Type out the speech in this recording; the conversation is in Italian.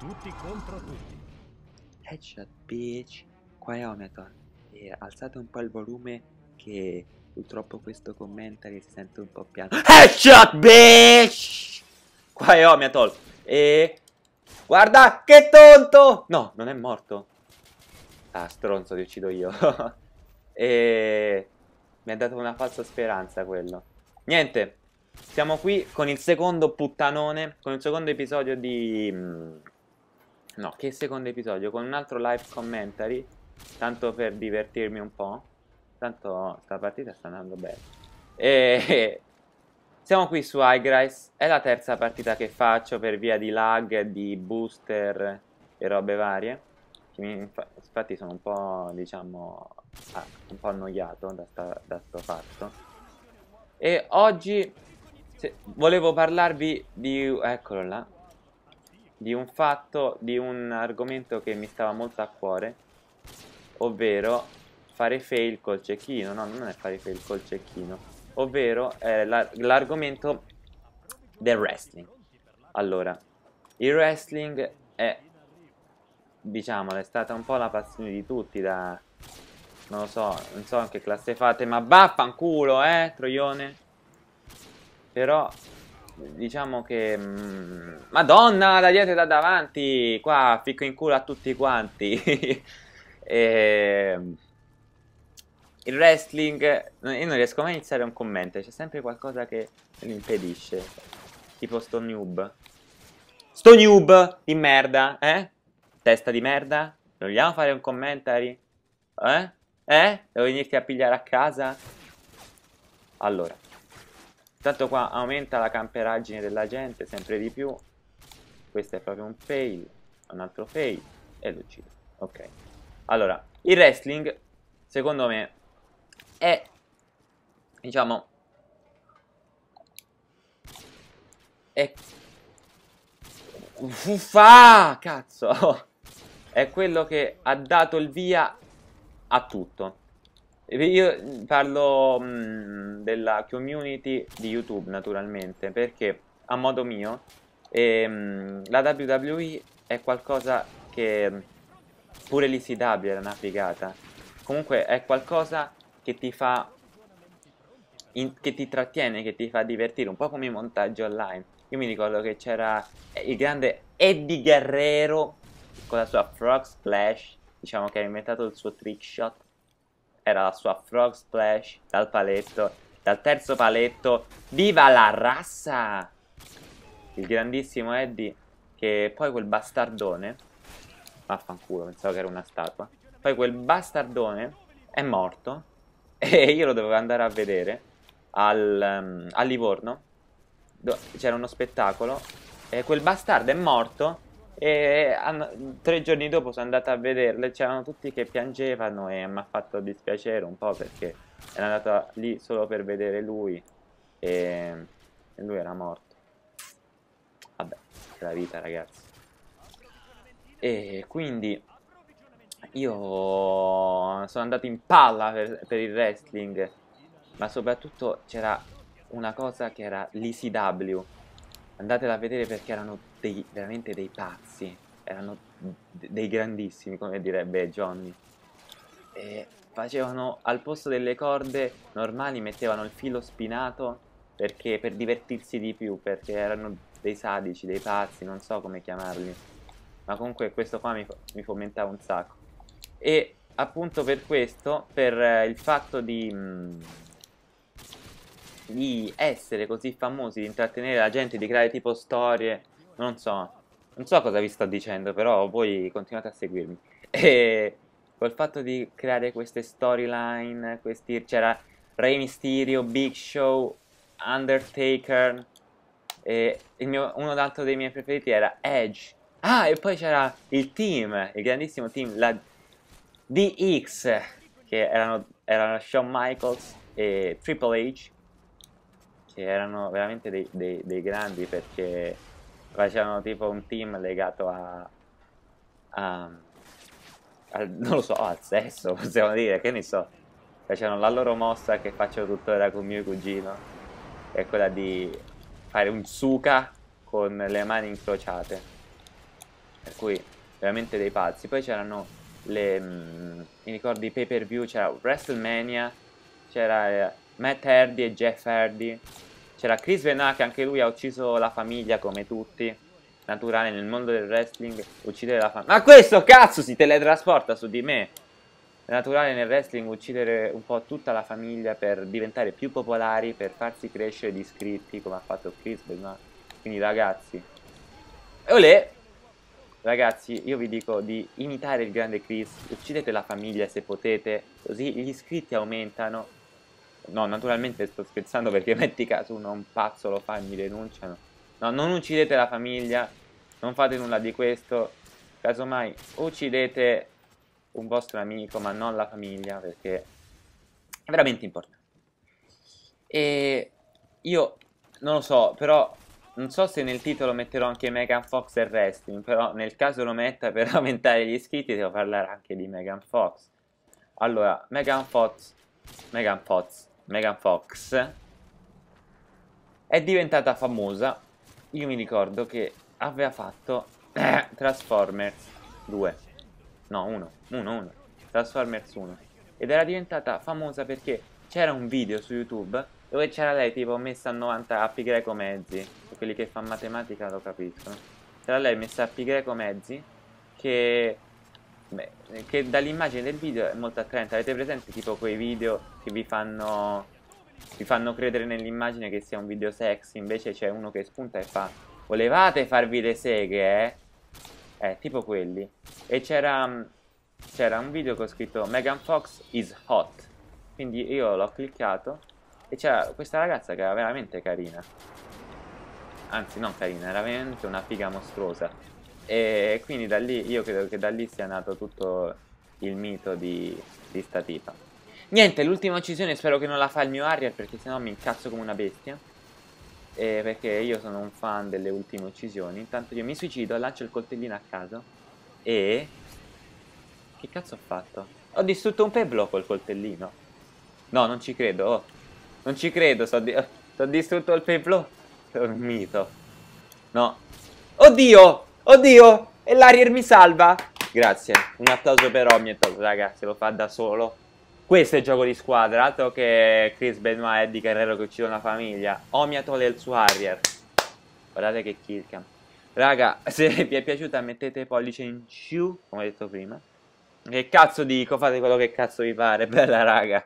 Tutti contro tutti. Headshot bitch. Qua è Ometon. E alzate un po' il volume che purtroppo questo commentary si sente un po' piano. Headshot bitch! Qua è Ometon. E... Guarda che tonto! No, non è morto. Ah, stronzo, ti uccido io. e... Mi ha dato una falsa speranza quello. Niente, siamo qui con il secondo puttanone, con il secondo episodio di... No, che secondo episodio? Con un altro live commentary, tanto per divertirmi un po'. Tanto sta partita sta andando bene. E... Siamo qui su iGrice, è la terza partita che faccio per via di lag, di booster e robe varie. Infatti sono un po', diciamo, ah, un po' annoiato da, sta, da sto fatto. E oggi se- volevo parlarvi di... eccolo là. Di un fatto, di un argomento che mi stava molto a cuore. Ovvero fare fail col cecchino. No, non è fare fail col cecchino. Ovvero eh, la- l'argomento del wrestling. Allora, il wrestling è, diciamo, è stata un po' la passione di tutti da... Non lo so, non so in che classe fate, ma vaffanculo, eh, troione. Però, diciamo che... mm, Madonna, da dietro e da davanti, qua ficco in culo a tutti quanti. e... Il wrestling, io non riesco mai a iniziare un commento, c'è sempre qualcosa che lo impedisce. Tipo sto noob. Sto noob di merda, eh? Testa di merda? Vogliamo fare un commentary? Eh? Eh? Devo venirti a pigliare a casa? Allora. Tanto qua aumenta la camperaggine della gente sempre di più. Questo è proprio un fail. Un altro fail. E lo uccido. Ok. Allora, il wrestling, secondo me, è, diciamo, è Uffa! Cazzo! È quello che ha dato il via a tutto. E Io parlo mh, della community di YouTube, naturalmente, perché a modo mio ehm, la WWE è qualcosa che pure l'ECW era una figata. Comunque è qualcosa che ti fa in- che ti trattiene, che ti fa divertire, un po' come i montaggi online. Io mi ricordo che c'era eh, il grande Eddie Guerrero con la sua Frog Splash, diciamo che ha inventato il suo trick shot. Era la sua Frog Splash dal paletto, dal terzo paletto. Viva la razza! Il grandissimo Eddie, che poi quel bastardone, vaffanculo, pensavo che era una statua. Poi quel bastardone è morto e io lo dovevo andare a vedere al, ehm, a Livorno. C'era uno spettacolo e quel bastardo è morto e hanno- tre giorni dopo sono andato a vederlo e c'erano tutti che piangevano e mi ha fatto dispiacere un po' perché era andato lì solo per vedere lui e, e lui era morto. Vabbè, la vita ragazzi. E quindi io sono andato in palla per, per il wrestling, ma soprattutto c'era una cosa che era l'ECW. Andatela a vedere perché erano dei, veramente dei pazzi, erano dei grandissimi, come direbbe Johnny. E facevano al posto delle corde normali, mettevano il filo spinato perché, per divertirsi di più, perché erano dei sadici, dei pazzi, non so come chiamarli. Ma comunque questo qua mi, mi fomentava un sacco. E appunto per questo, per eh, il fatto di, mh, di essere così famosi, di intrattenere la gente, di creare tipo storie, non so, non so cosa vi sto dicendo, però voi continuate a seguirmi. E col fatto di creare queste storyline, questi, c'era Rey Mysterio, Big Show, Undertaker, mio, uno d'altro dei miei preferiti era Edge. Ah, e poi c'era il team, il grandissimo team, la DX, che erano, erano Shawn Michaels e Triple H, che erano veramente dei, dei- dei grandi perché facevano tipo un team legato a, a- al- non lo so, al sesso, possiamo dire, che ne so. Facevano la loro mossa che faccio tuttora con mio cugino, è quella di fare un suka con le mani incrociate. per cui veramente dei pazzi. Poi c'erano le, mm, mi ricordo i pay per view, c'era WrestleMania, c'era eh, Matt Hardy e Jeff Hardy, c'era Chris Benoit che anche lui ha ucciso la famiglia come tutti, naturale nel mondo del wrestling, uccidere la famiglia. Ma questo cazzo si teletrasporta su di me! È naturale nel wrestling uccidere un po' tutta la famiglia per diventare più popolari, per farsi crescere di iscritti, come ha fatto Chris Benoit. Quindi ragazzi, olè! Ragazzi, io vi dico di imitare il grande Chris, uccidete la famiglia se potete, così gli iscritti aumentano. No, naturalmente sto scherzando perché metti caso uno un pazzo lo fa e mi denunciano. No, non uccidete la famiglia, non fate nulla di questo. Casomai uccidete un vostro amico, ma non la famiglia, perché è veramente importante. E io non lo so, però non so se nel titolo metterò anche Megan Fox e wrestling, però nel caso lo metta per aumentare gli iscritti devo parlare anche di Megan Fox. Allora, Megan Fox, Megan Fox, Megan Fox è diventata famosa. Io mi ricordo che aveva fatto Transformers 2. No, 1, 1, 1. Transformers 1. Ed era diventata famosa perché c'era un video su YouTube dove c'era lei tipo messa a 90 a pi greco mezzi quelli che fanno matematica lo capiscono c'era lei messa a pi greco mezzi che, beh, che dall'immagine del video è molto attraente avete presente tipo quei video che vi fanno vi fanno credere nell'immagine che sia un video sexy invece c'è uno che spunta e fa volevate farvi le seghe eh? eh tipo quelli e c'era c'era un video che ho scritto Megan Fox is hot quindi io l'ho cliccato e c'era questa ragazza che era veramente carina. Anzi, non carina, era veramente una figa mostruosa. E quindi da lì, io credo che da lì sia nato tutto il mito di, di sta tipa. Niente, l'ultima uccisione spero che non la fa il mio Harrier perché sennò mi incazzo come una bestia. E perché io sono un fan delle ultime uccisioni. Intanto io mi suicido, lancio il coltellino a caso. E... Che cazzo ho fatto? Ho distrutto un peblo col coltellino. No, non ci credo. Oh. Non ci credo, sto, di sto distrutto il payflow. È un mito. No. Oddio! Oddio! E l'Arier mi salva. Grazie. Un applauso per Omietos, ragazzi, lo fa da solo. Questo è il gioco di squadra, altro che Chris Benoit e Eddie Guerrero che uccidono una famiglia. Omiatol e il suo Harrier. Guardate che killcam. Raga, se vi è piaciuta mettete pollice in giù, come ho detto prima. Che cazzo dico? Fate quello che cazzo vi pare, bella raga.